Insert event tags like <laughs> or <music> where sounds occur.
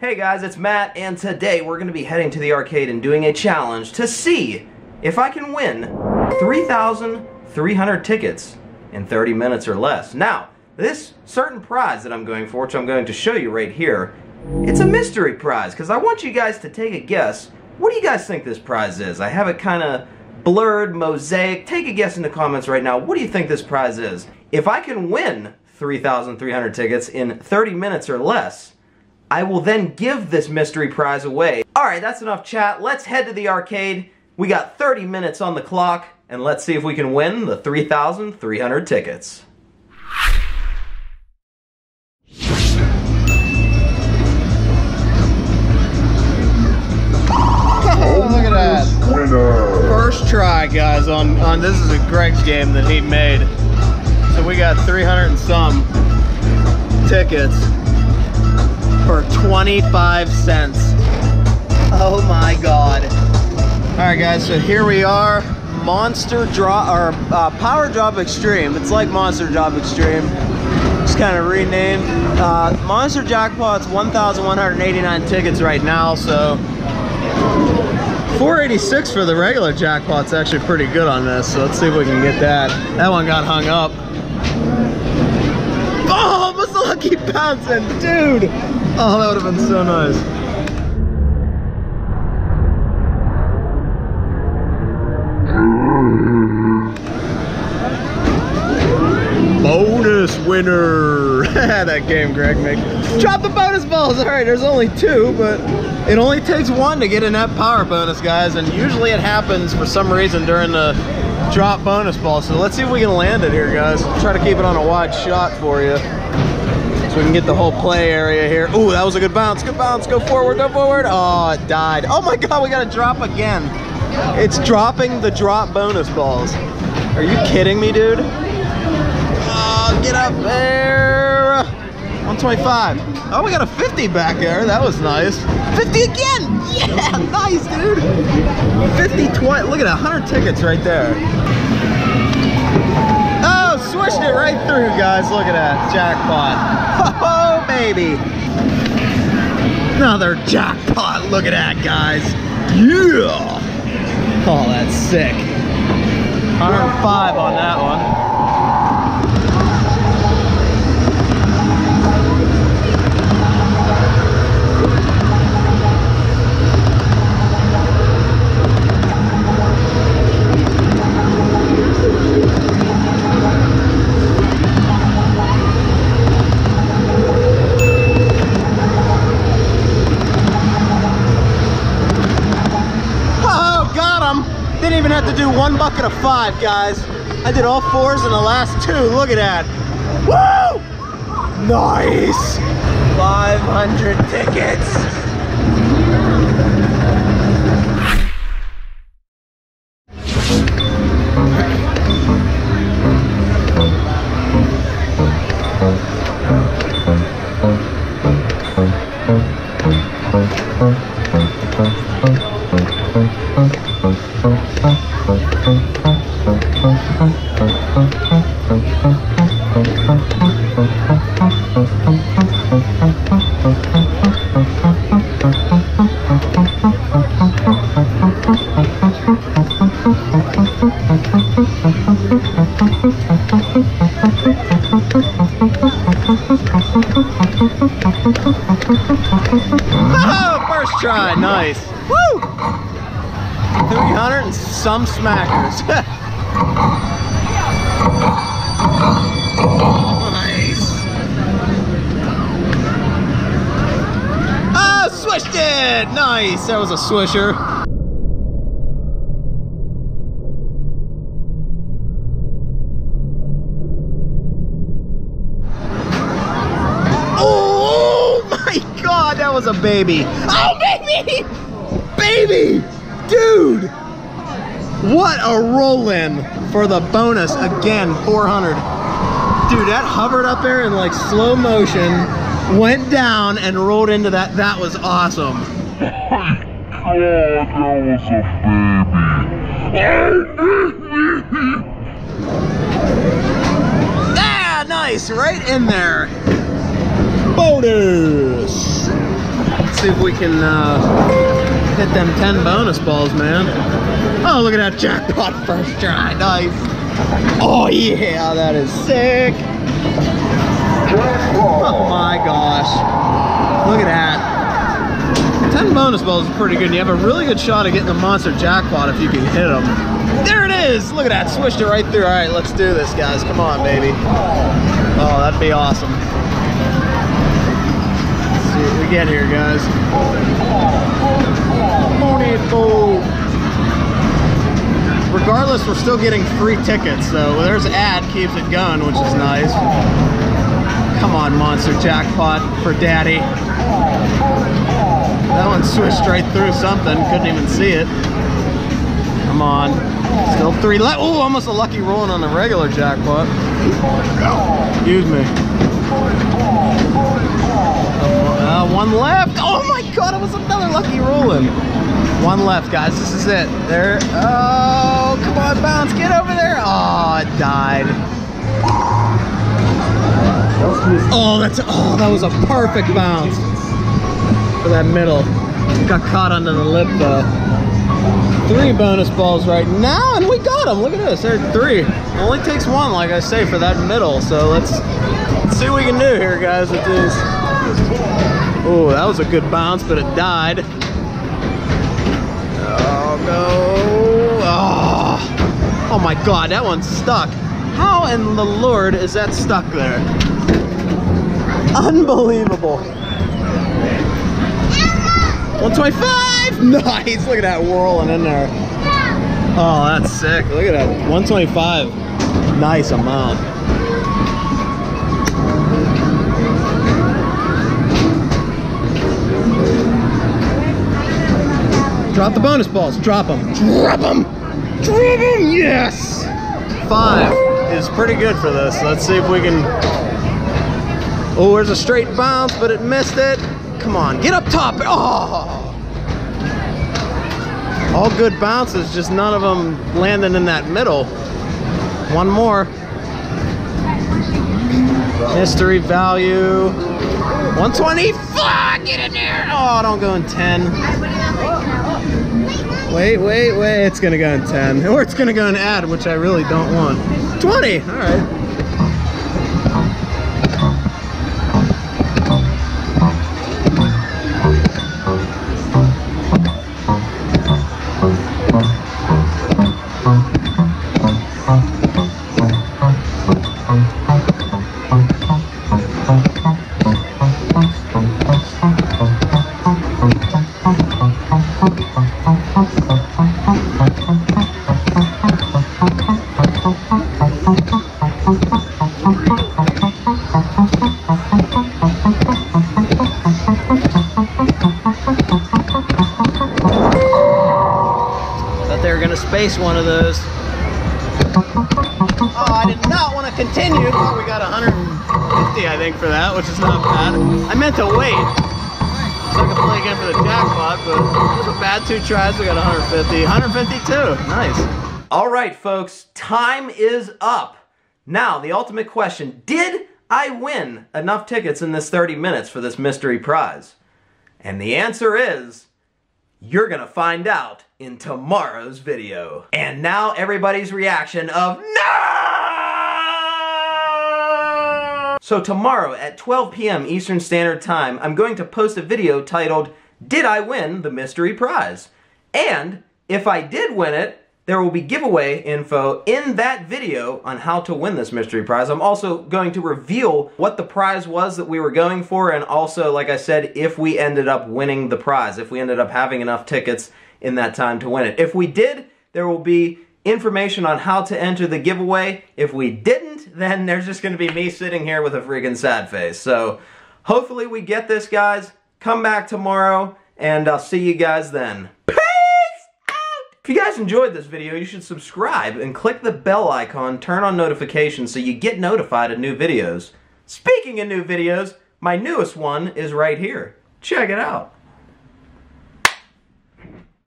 Hey guys, it's Matt, and today we're going to be heading to the arcade and doing a challenge to see if I can win 3,300 tickets in 30 minutes or less. Now, this certain prize that I'm going for, which I'm going to show you right here, it's a mystery prize because I want you guys to take a guess. What do you guys think this prize is? I have it kind of blurred, mosaic. Take a guess in the comments right now. What do you think this prize is? If I can win 3,300 tickets in 30 minutes or less, I will then give this mystery prize away. Alright, that's enough chat. Let's head to the arcade. We got 30 minutes on the clock, and let's see if we can win the 3,300 tickets. Oh, look at that. First try, guys, on, on this is a Greg's game that he made. So we got 300 and some tickets for 25 cents. Oh my God. All right, guys, so here we are. Monster Drop, or uh, Power Drop Extreme. It's like Monster Drop Extreme. Just kind of renamed. Uh, Monster Jackpot's 1,189 tickets right now, so 486 for the regular jackpot's actually pretty good on this, so let's see if we can get that. That one got hung up. Oh, lucky bouncing, dude! <laughs> Oh, that would have been so nice. Bonus winner! <laughs> that game, Greg. Make drop the bonus balls. All right, there's only two, but it only takes one to get a net power bonus, guys. And usually it happens for some reason during the drop bonus ball. So let's see if we can land it here, guys. Try to keep it on a wide shot for you. So we can get the whole play area here. Ooh, that was a good bounce. Good bounce. Go forward, go forward. Oh, it died. Oh my God, we got to drop again. It's dropping the drop bonus balls. Are you kidding me, dude? Oh, get up there. 125. Oh, we got a 50 back there. That was nice. 50 again. Yeah, <laughs> nice, dude. 50, 20. Look at that. 100 tickets right there. Swished it right through, guys. Look at that. Jackpot. <laughs> Oh, baby. Another jackpot. Look at that, guys. Yeah. Oh, that's sick. 105 on that one. Didn't even have to do one bucket of five, guys. I did all fours in the last two. Look at that. Woo! Nice. 500 tickets. Oh, first try, nice. Woo! 300 and some smackers. <laughs> it! Nice, that was a swisher. Oh my god, that was a baby. Oh, baby! Baby! Dude! What a roll in for the bonus again, 400. Dude, that hovered up there in like slow motion, went down and rolled into that. That was awesome. <laughs> Ah, nice, right in there. Bonus. Let's see if we can uh, hit them 10 bonus balls, man. Oh, look at that jackpot <laughs> first try. Nice. Oh, yeah, that is sick. My bonus balls is pretty good. And you have a really good shot of getting the monster jackpot if you can hit them. There it is! Look at that, swished it right through. All right, let's do this, guys. Come on, baby. Oh, that'd be awesome. Let's see what we get here, guys. Regardless, we're still getting free tickets, so there's ad keeps it going, which is nice. Come on, monster jackpot for daddy. That one swished right through something. Couldn't even see it. Come on. Still three left. Oh, almost a lucky rolling on the regular jackpot. Excuse me. Uh, one left. Oh my god, it was another lucky rolling. One left, guys. This is it. There. Oh, come on, bounce. Get over there. Oh, it died. Oh, that's oh, that was a perfect bounce for that middle. Got caught under the lip though. Three bonus balls right now, and we got them. Look at this. There's three. Only takes one, like I say, for that middle. So let's, let's see what we can do here, guys, with these. Oh, that was a good bounce, but it died. Oh, no. Oh. oh my god, that one's stuck. How in the Lord is that stuck there? Unbelievable. 125! <laughs> Nice! Look at that whirling in there. Oh, that's sick. Look at that. 125. Nice amount. Drop the bonus balls. Drop them. Drop them! Drop them! Yes! Five is pretty good for this. Let's see if we can... Oh, there's a straight bounce, but it missed it. Come on, get up top. Oh! All good bounces, just none of them landing in that middle. One more. Mystery value. 120. Fuck, get in there. Oh, don't go in 10. Wait, wait, wait. It's going to go in 10. Or it's going to go in ad, which I really don't want. 20. All right. Thought they were gonna space one of those. Oh, I did not want to continue. Oh, we got 150, I think, for that, which is not bad. I meant to wait. So I could play again for the jackpot, but it was a bad two tries. We got 150. 152. Nice. All right, folks, time is up. Now, the ultimate question Did I win enough tickets in this 30 minutes for this mystery prize? And the answer is you're gonna find out in tomorrow's video. And now everybody's reaction of no! So tomorrow at 12 p.m. Eastern Standard Time, I'm going to post a video titled, Did I Win the Mystery Prize? And if I did win it, there will be giveaway info in that video on how to win this mystery prize. I'm also going to reveal what the prize was that we were going for and also, like I said, if we ended up winning the prize, if we ended up having enough tickets in that time to win it. If we did, there will be information on how to enter the giveaway. If we didn't, then there's just going to be me sitting here with a freaking sad face. So hopefully we get this, guys. Come back tomorrow, and I'll see you guys then. If you guys enjoyed this video, you should subscribe and click the bell icon, turn on notifications so you get notified of new videos. Speaking of new videos, my newest one is right here. Check it out.